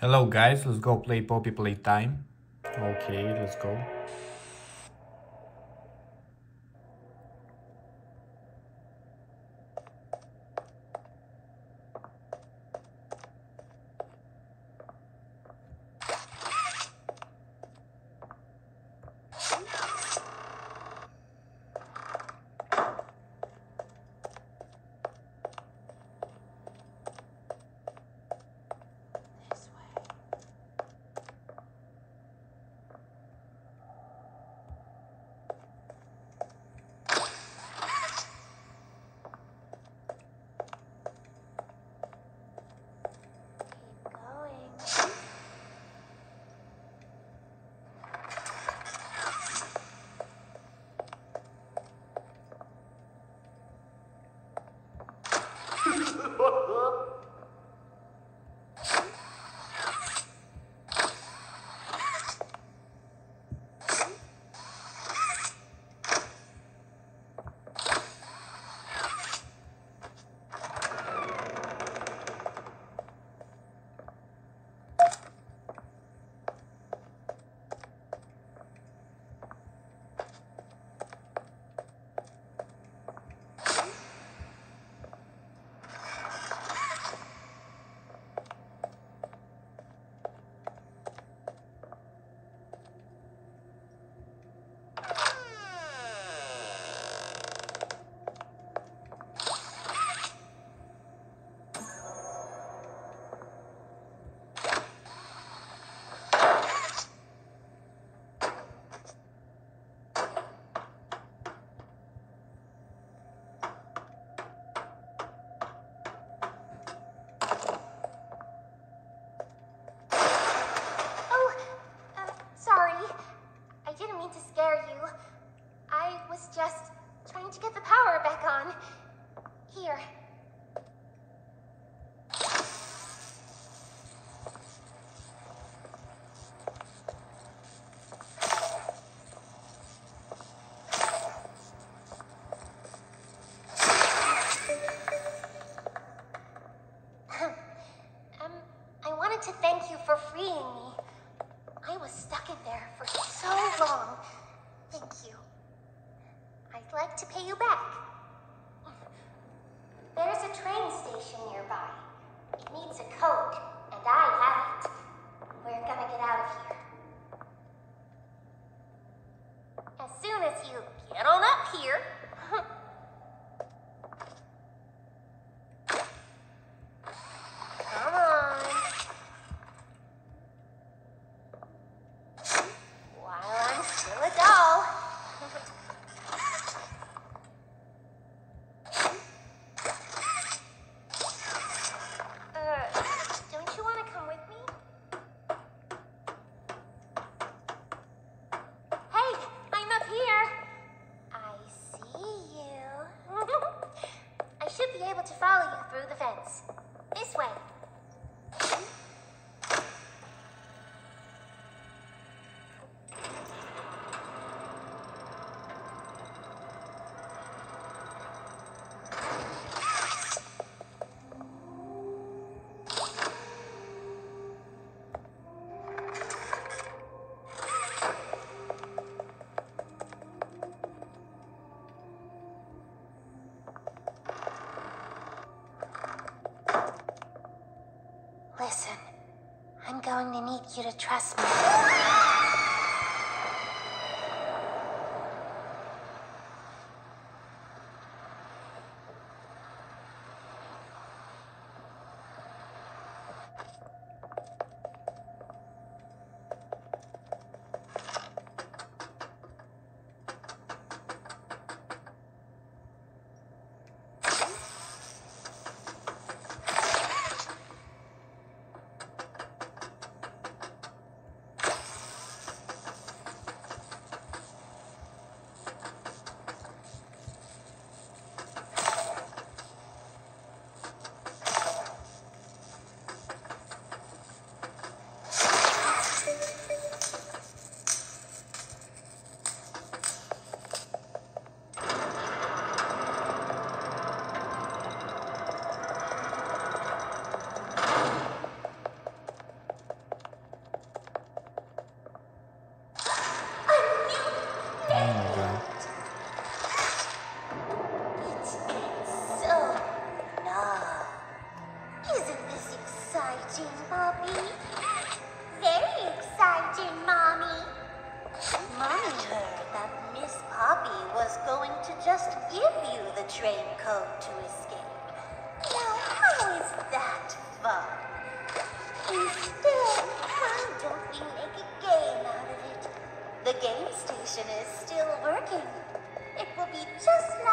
Hello guys, let's go play Poppy Playtime. Okay, let's go. Oh. need you to trust me. Code to escape. Now, how is that fun? Instead, why don't we make a game out of it? The game station is still working. It will be just like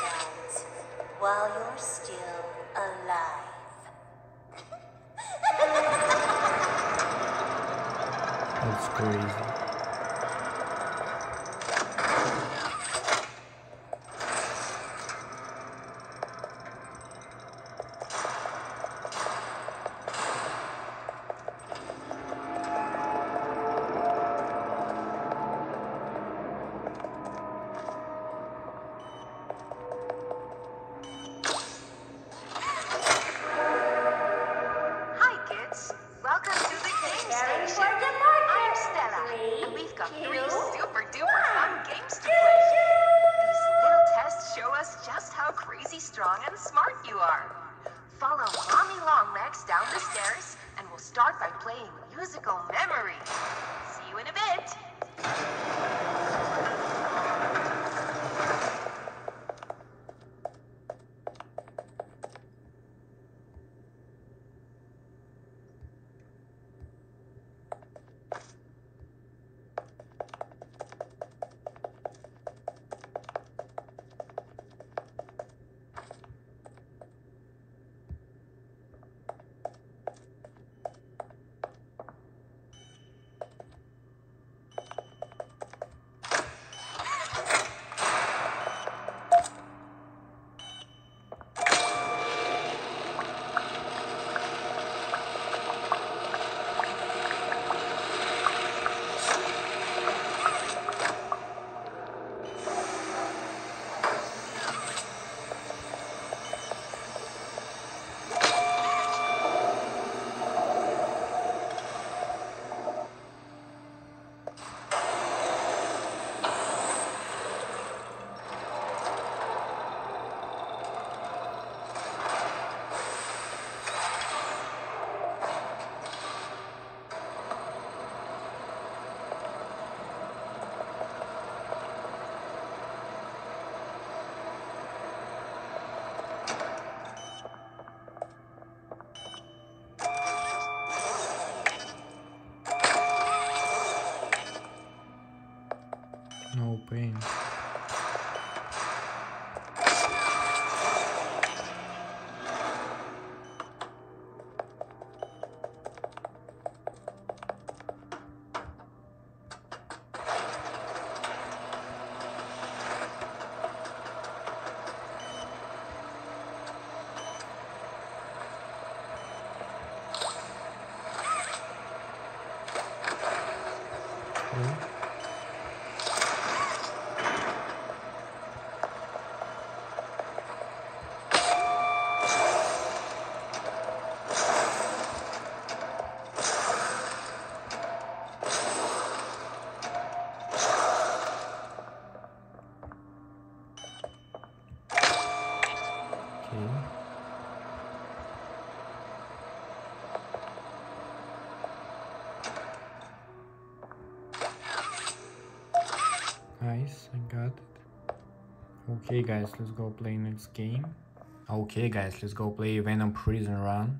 insides while you're still alive. That's crazy. Strong and smart you are. Follow Mommy Longlegs down the stairs, and we'll start by playing musical memory. See you in a bit. Okay guys, let's go play next game. Okay guys, let's go play Venom Prison Run.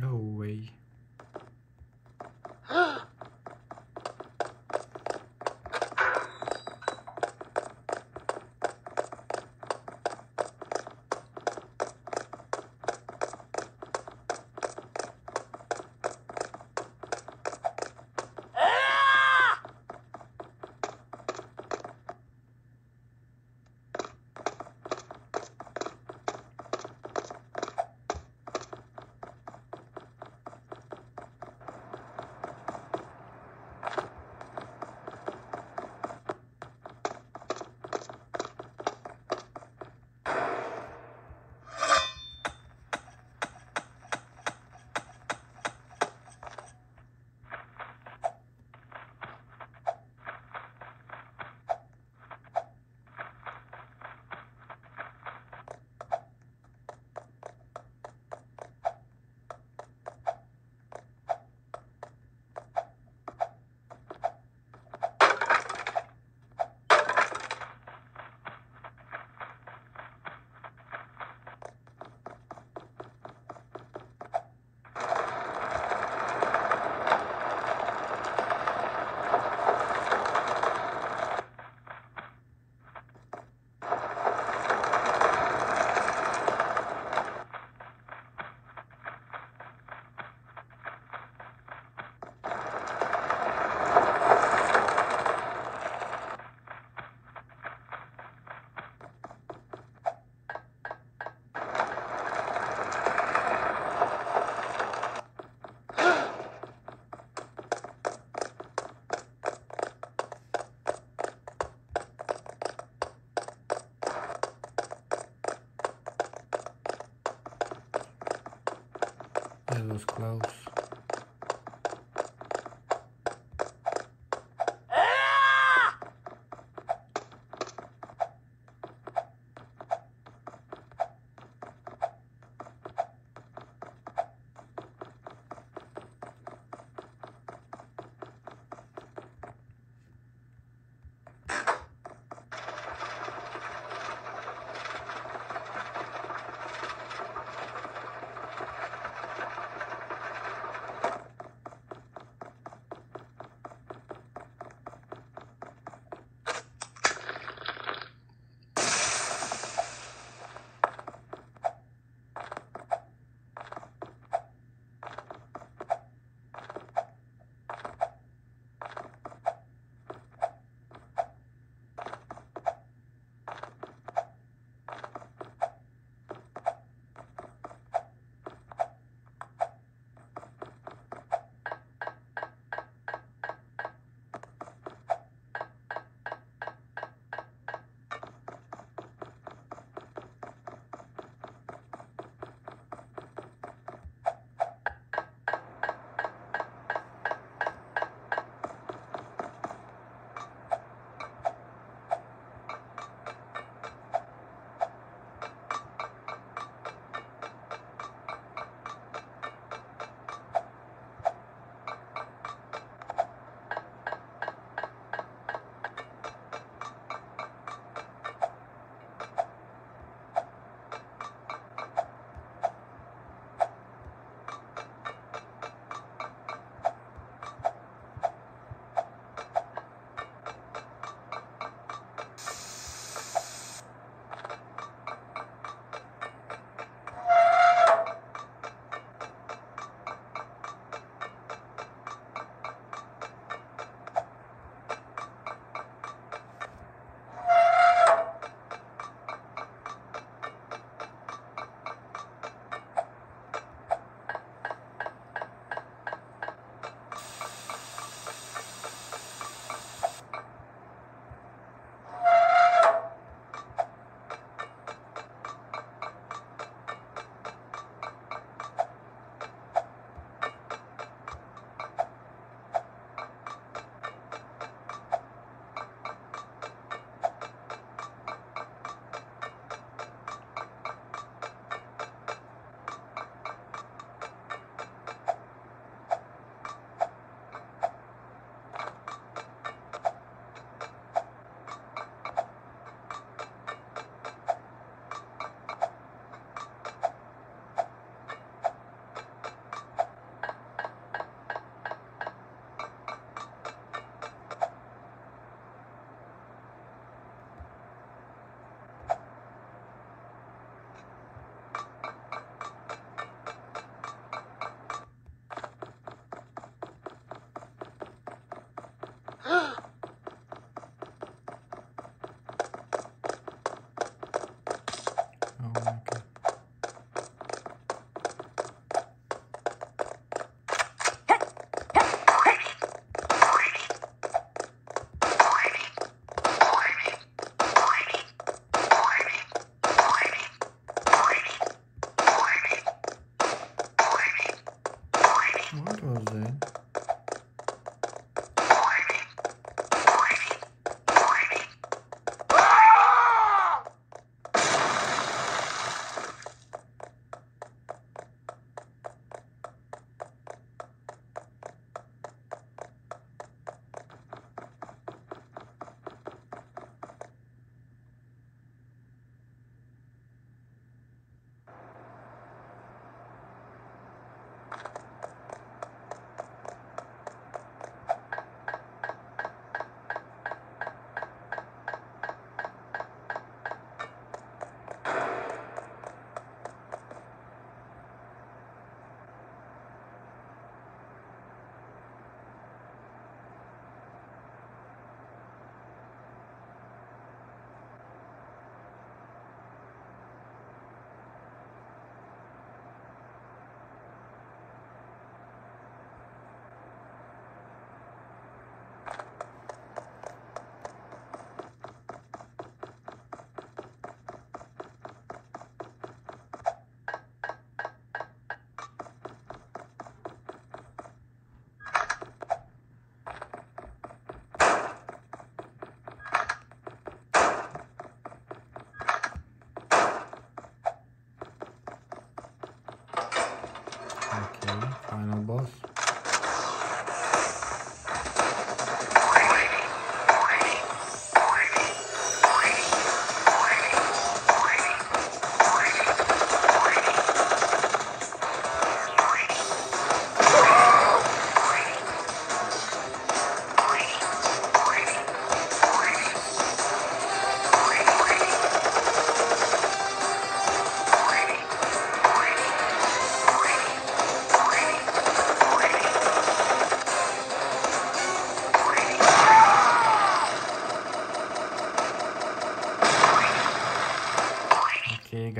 No way.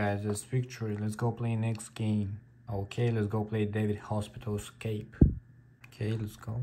Guys, that's victory. Let's go play next game. Okay, let's go play David Hospital Escape. Okay, let's go.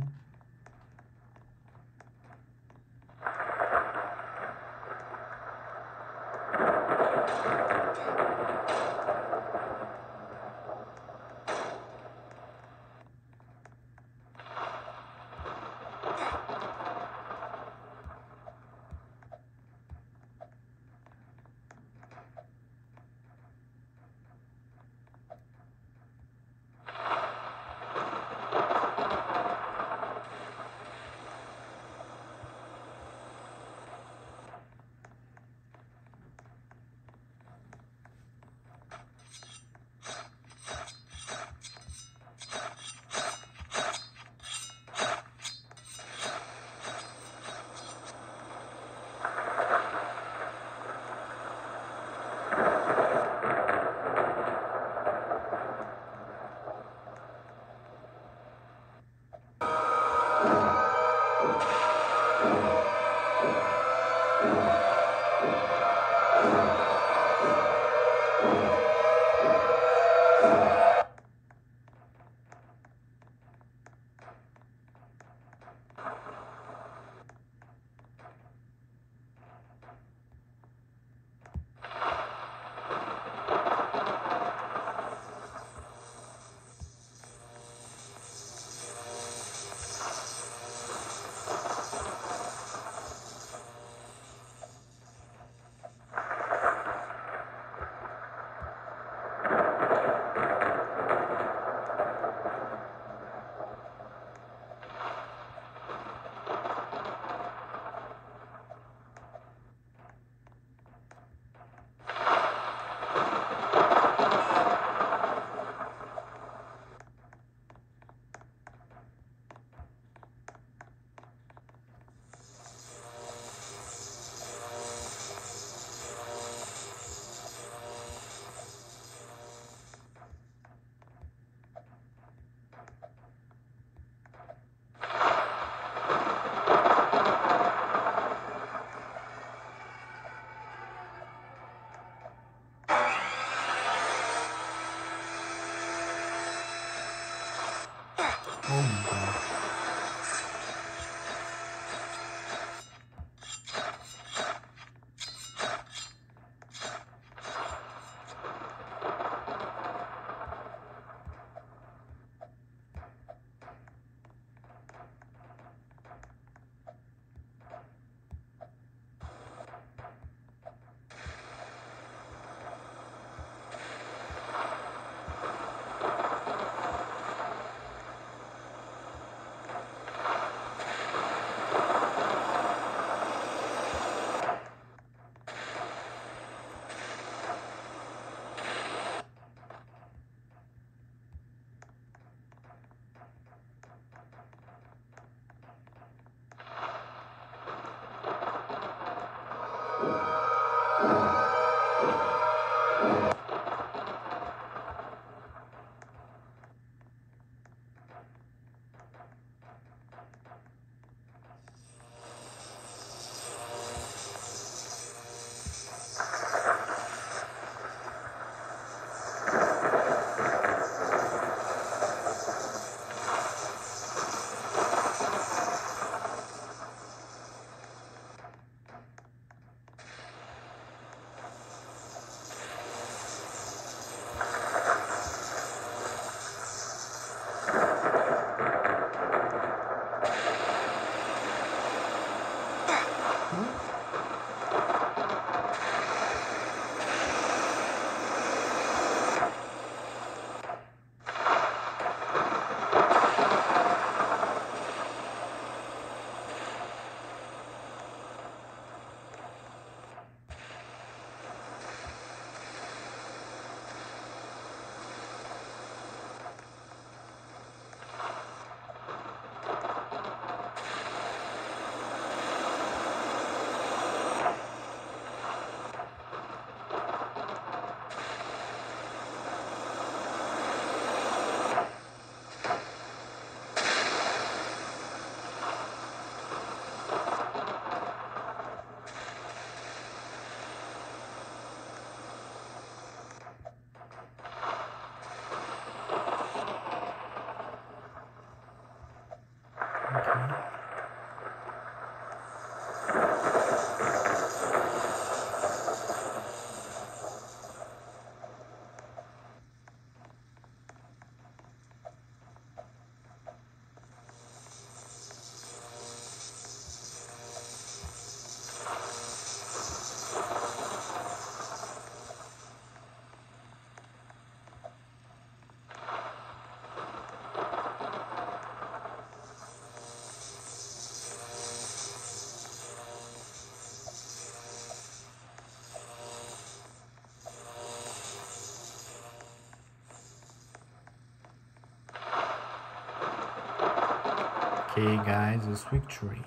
Okay guys, it's victory.